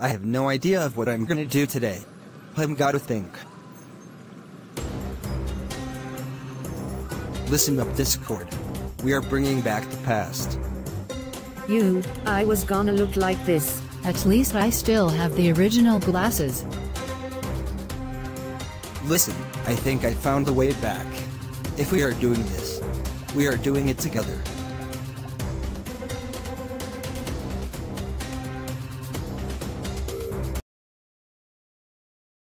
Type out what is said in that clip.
I have no idea of what I'm gonna do today. I'm gotta think. Listen up Discord. We are bringing back the past. You, I was gonna look like this. At least I still have the original glasses. Listen, I think I found the way back. If we are doing this, we are doing it together.